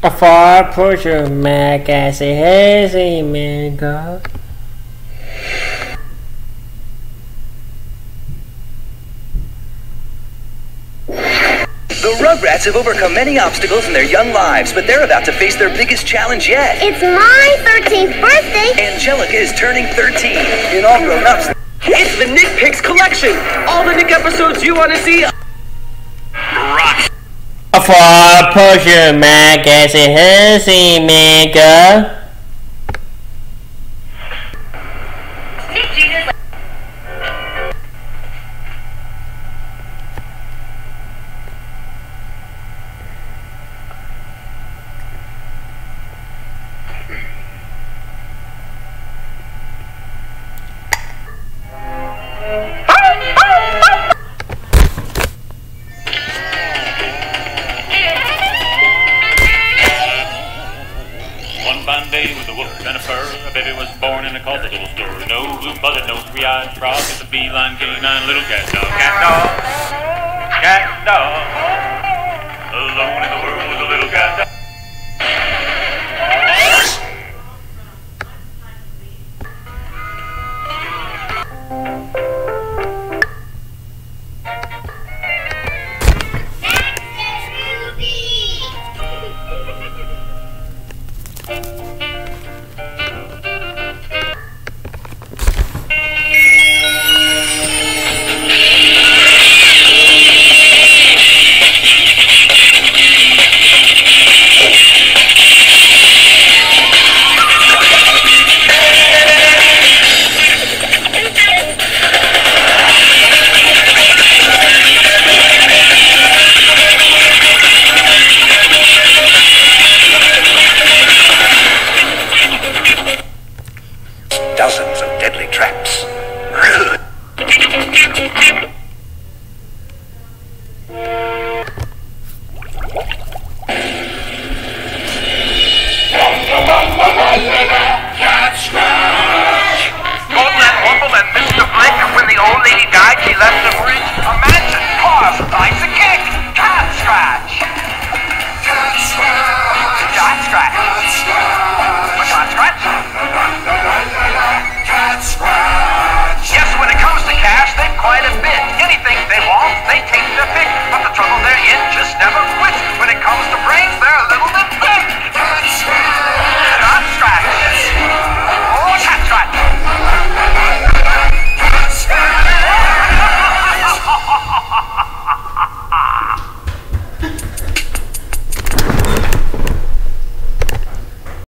A far pusher Mac as a hazy man go. The Rugrats have overcome many obstacles in their young lives, but they're about to face their biggest challenge yet. It's my 13th birthday. Angelica is turning 13. In all grown ups, It's the Nick Picks collection. All the Nick episodes you want to see. Rock. A far pusher Mac as a hazy man go. Day with a wolf and a fur, a baby was born in a cozy little store. No blue buzzard, no three-eyed frog, it's a feline canine little cat dog. Cat dog, cat dog, Let's go!